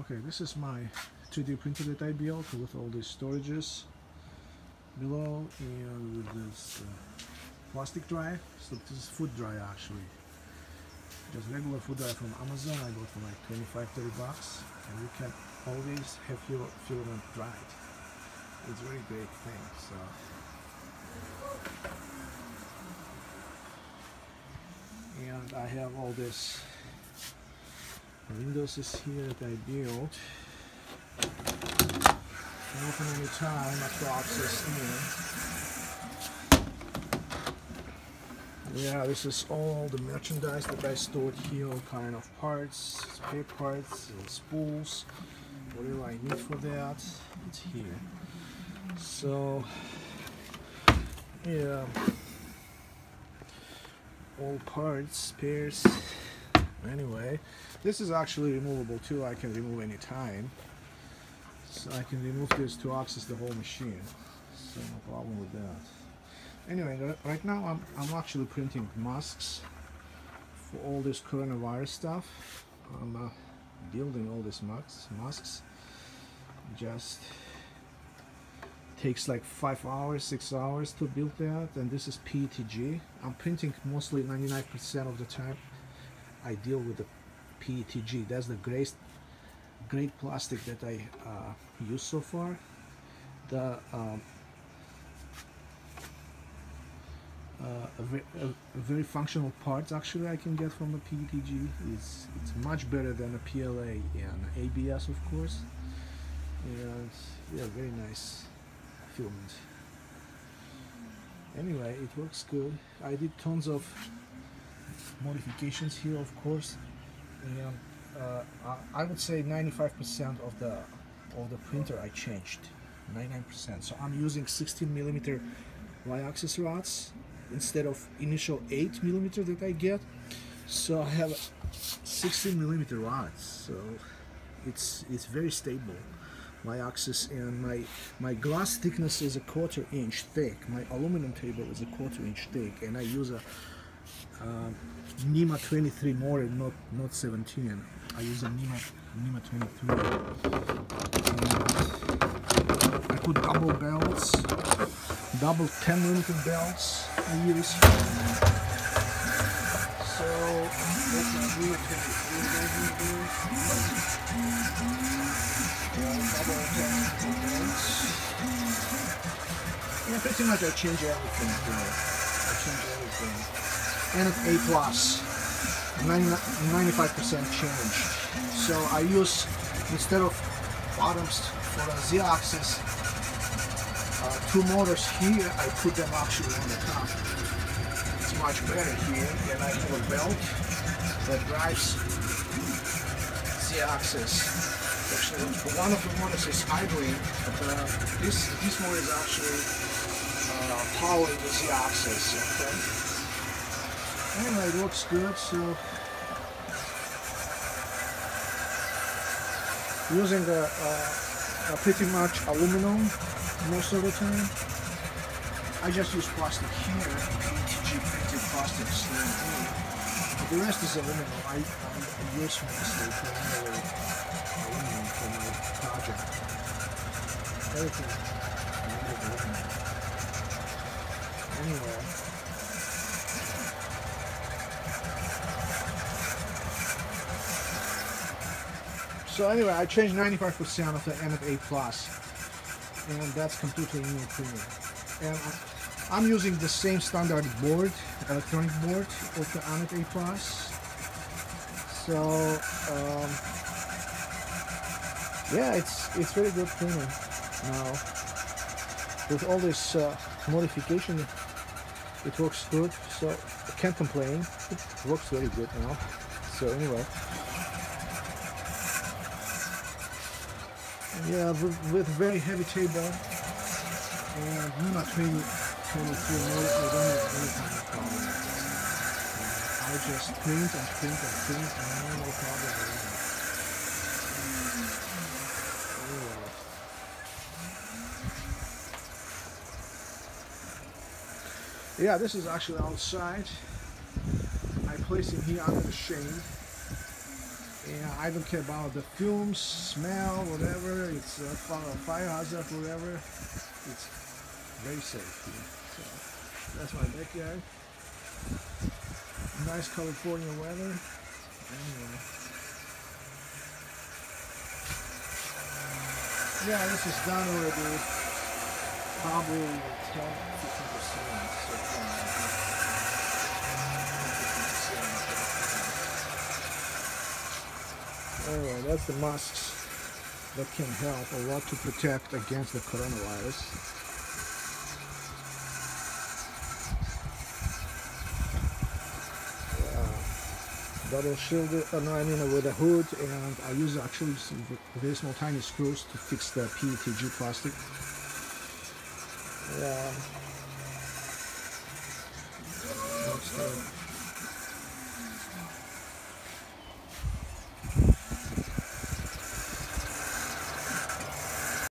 Okay, this is my 3D printer that I built with all these storages below and with this uh, plastic drive. So this is food dry actually. Just regular food dry from Amazon. I bought for like 25 30 bucks and you can always have your filament dried. It's a very great thing. So and I have all this windows is here that I built. Can open any time after access in. Yeah, this is all the merchandise that I stored here, all kind of parts, spare parts, spools, whatever I need for that, it's here. So, yeah, all parts, spares, anyway this is actually removable too. I can remove any time. So I can remove this to access the whole machine. So no problem with that. Anyway right now I'm, I'm actually printing masks for all this coronavirus stuff. I'm uh, building all these masks masks. Just takes like five hours six hours to build that and this is PETG I'm printing mostly 99% of the time I deal with the PETG. That's the great, great plastic that I uh, so far. The um, uh, a, very, a, very functional parts actually I can get from the PETG. It's, it's much better than a PLA and ABS of course. And yeah, very nice filament. Anyway, it works good. I did tons of modifications here of course. And uh, I would say 95% of the of the printer I changed. 99% so I'm using 16 millimeter y-axis rods instead of initial 8 millimeter that I get. So I have 16 millimeter rods. So it's it's very stable my axis. And my my glass thickness is a quarter inch thick. My aluminum table is a quarter inch thick. And I use a uh, NEMA 23 more not not 17 I use a NEMA NEMA 23 and I put double belts double 10 millimeter belts I use. So this is NEMA 23 yeah, pretty much I change everything I change everything and A plus. 95% change. So I use instead of bottoms for the z-axis uh, two motors here I put them actually on the top. It's much better here and I have a belt that drives z-axis. Actually one of the motors is idling but uh, this this motor is actually uh, powering the z-axis okay Anyway, it looks good, so using a, a, a pretty much aluminum most of the time. I just use plastic here, PETG printed plastic steel But the rest is aluminum. I, I use mostly primarily aluminum for my project. Everything aluminum. Anyway. So anyway, I changed 95% of the Anet A8 Plus, and that's completely new premium. And I'm using the same standard board, electronic board of the Anet A8 Plus. So um, yeah, it's it's very good printing now. With all this uh, modification, it works good. So I can't complain. It works very good now. So anyway. Yeah, with, with very heavy table and I'm not really 23 no, I don't have any kind of problem. I just print and print and print and no problem at all. Yeah, this is actually outside. I place him here under the shade Yeah, I don't care about the fumes, smell, whatever. It's uh, fi- fire hazard, whatever. It's very safe. So that's my backyard. Nice California weather. Anyway. Yeah, this is done already. Probably 10, 15 percent so far. Anyway, that's the masks that can help a lot to protect against the coronavirus. double shielded, uh, no, I mean with a hood, and I use actually some very small tiny screws to fix the PETG plastic. Yeah.